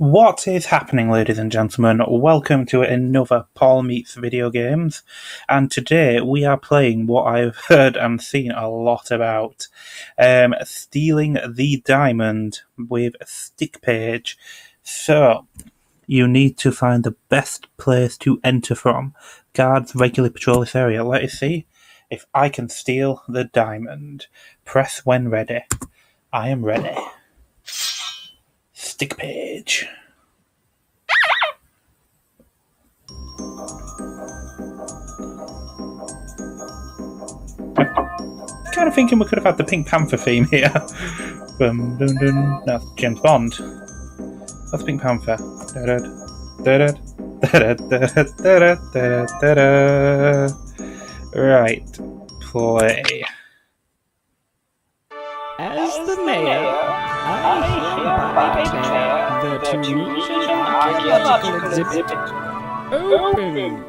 What is happening, ladies and gentlemen? Welcome to another Paul Meets Video Games. And today we are playing what I've heard and seen a lot about um, Stealing the Diamond with Stick Page. So, you need to find the best place to enter from. Guards regularly patrol this area. Let us see if I can steal the diamond. Press when ready. I am ready. Stick page. kind of thinking we could have had the Pink Panther theme here. Boom, dun, dun. That's James Bond. That's Pink Panther. Da-da, da-da, da-da. Right, play. Declare the Tunisian archaeological exhibit open.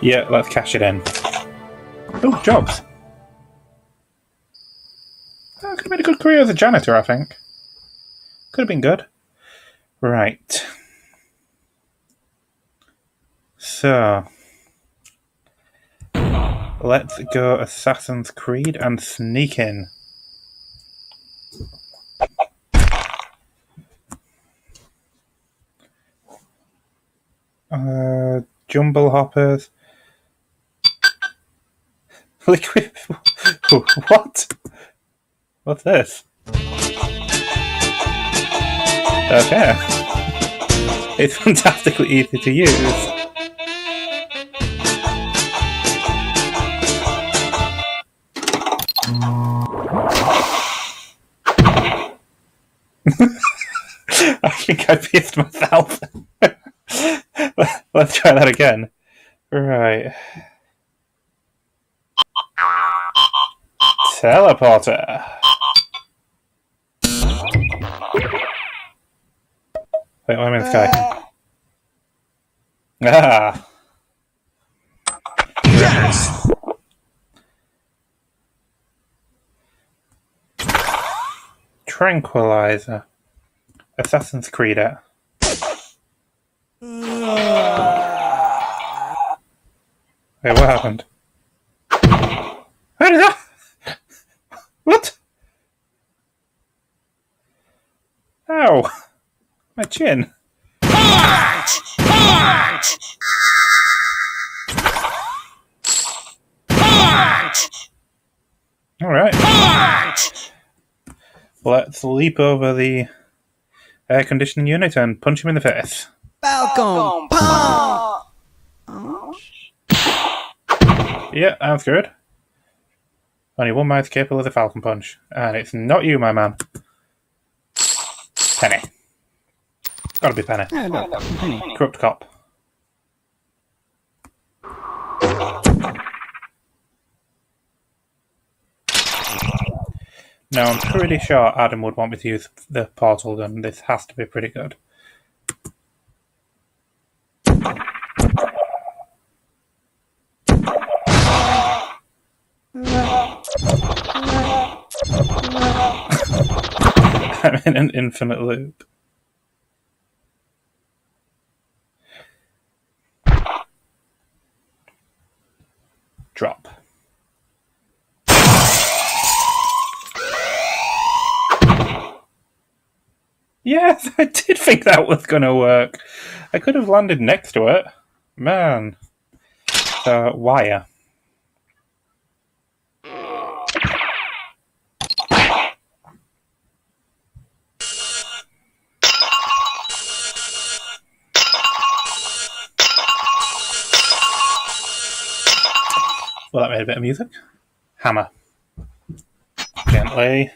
Yeah, let's cash it in. Oh, jobs. Oh, could have made a good career as a janitor, I think. Could have been good. Right. So. Let's go Assassin's Creed and sneak in. Uh, jumble hoppers. Liquid. what? What's this? Okay. It's fantastically easy to use. I think I pissed myself. Let's try that again. Right. Teleporter. Wait, I'm in the sky. Ah. Yes! Tranquilizer. Assassin's Creed. it. Wait, what happened? How did that? What? Ow! My chin. Alright. Let's leap over the air conditioning unit and punch him in the face. Falcon Yeah, that's good. Only one man's capable of the Falcon Punch, and it's not you, my man. Penny. Gotta be Penny. Penny. Corrupt cop. Now, I'm pretty sure Adam would want me to use the portal gun. This has to be pretty good. I'm in an infinite loop. Drop. Yes, I did think that was going to work. I could have landed next to it. Man. So, wire. Well, that made a bit of music. Hammer. Gently.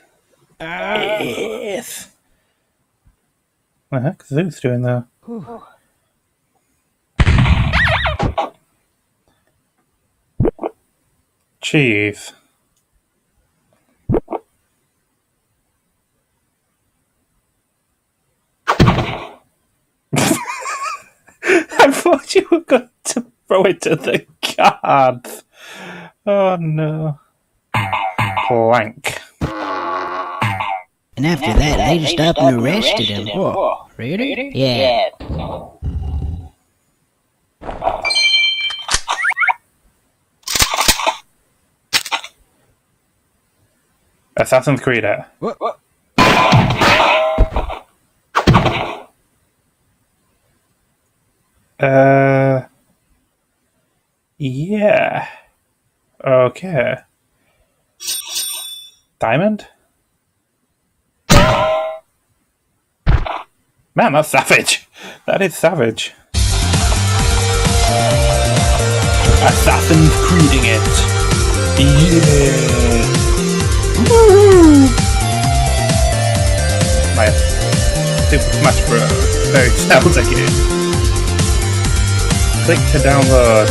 Yes. What the heck is Zeus doing there? Cheese. I thought you were going to throw it to the guards. Oh no. Plank. And after that, they just up and arrested him. Whoa, really? Yeah. Assassin's Creed it. What? What? Uh, yeah. Okay. Diamond? Man, that's savage. That is savage. Assassin's Creeding it. Yeah. Woo! My Super Smash Bros. Very nostalgic game. Click to download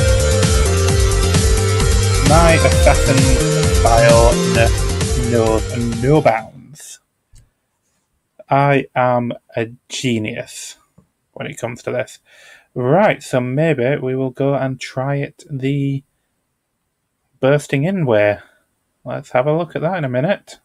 my assassin style knows no bounds. I am a genius when it comes to this. Right, so maybe we will go and try it the bursting in way. Let's have a look at that in a minute.